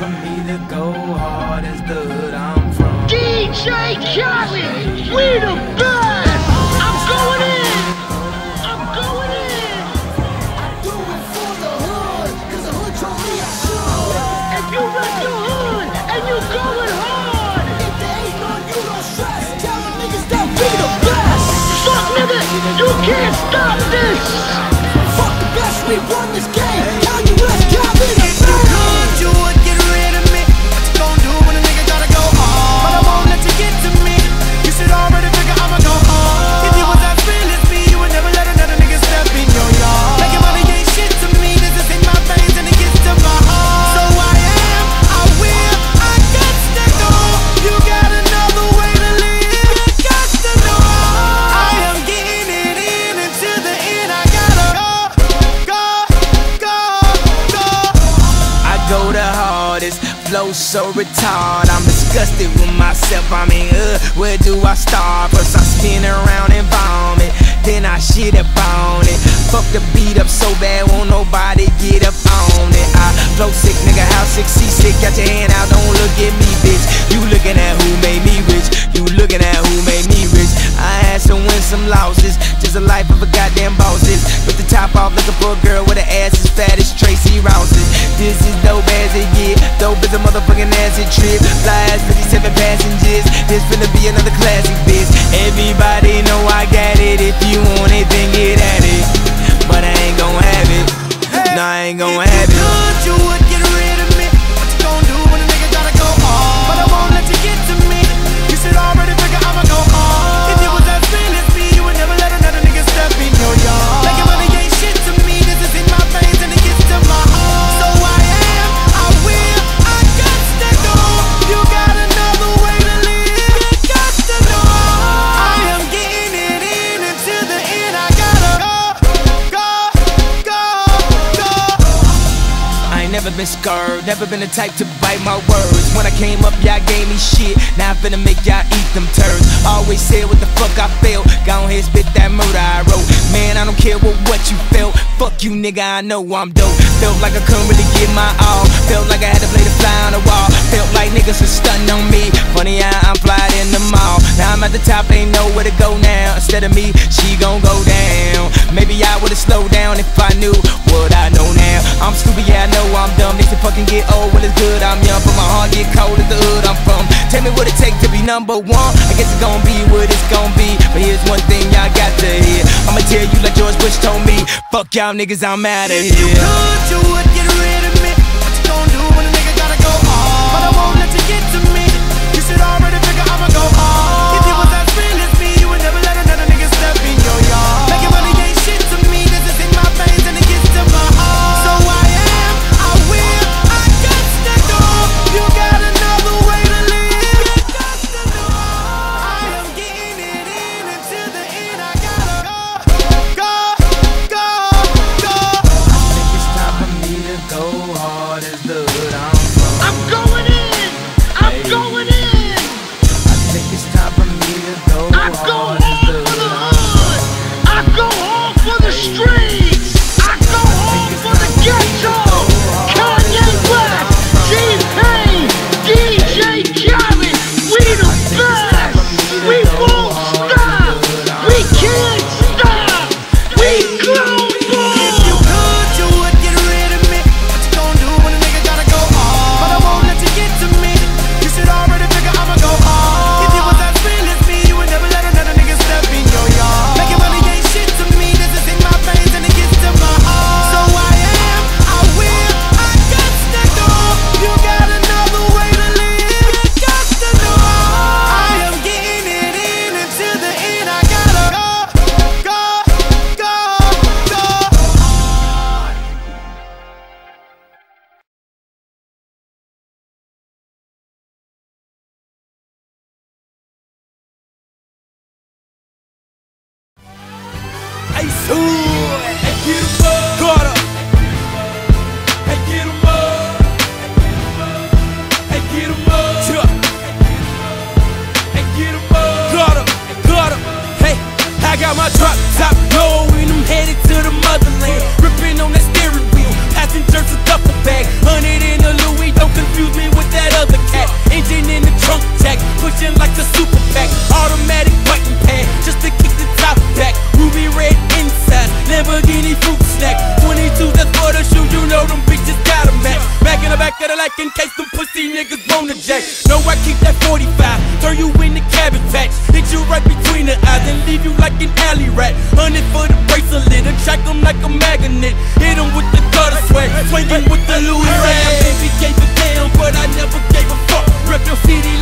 for me to go hard as the hood I'm from. DJ Khaled, we the best. I'm going in. I'm going in. I do it for the hood, cause the hood. If you rep your hood and you going hard, If ain't you don't stress. Niggas we the best. fuck you can't stop this. Fuck the best, we won this hardest, flow so retarded. I'm disgusted with myself. I mean, uh, where do I start? First I spin around and vomit, then I shit up on it. Fuck the beat up so bad, won't nobody get up on it. I flow sick, nigga, how sick, see sick. Got your hand out, don't look at me, bitch. You looking at who made me rich? You looking at who made me rich? I had some wins, some losses, just a life of a goddamn the top off, looking for a girl with an ass as fat as Tracy Rouses. This is dope as it get, dope as a motherfucking acid trip. Fly as 57 passengers, this finna be another classic, bitch. Everybody know never been scared, never been the type to bite my words. When I came up, y'all gave me shit. Now I'm finna make y'all eat them turds. Always said what the fuck I felt. Go ahead, spit that murder I wrote. Man, I don't care what, what you felt. Fuck you, nigga, I know I'm dope. Felt like I couldn't really give my all. Felt like I had to play the fly on the wall. Felt like niggas was stunting on me. Funny how I'm flying in the mall. Now I'm at the top, ain't nowhere to go now. Instead of me, she gon' go down. Maybe I would've slowed down if I knew what I know now. I'm stupid, yeah, fucking get old when it's good. I'm young, but my heart get cold at the hood I'm from. Tell me what it take to be number one. I guess it's gonna be what it's gonna be. But here's one thing y'all got to hear. I'ma tell you like George Bush told me. Fuck y'all niggas, I'm outta If you here. could, you would get rid of me. Back in case them pussy niggas wanna jack. No, I keep that 45, turn you in the cabbage patch. Hit you right between the eyes and leave you like an alley rat. Hundred for the bracelet, attract them like a magnet. Hit them with the gutter swag, swinging with the Louis Ram. Baby gave a damn, but I never gave a fuck. Rep your city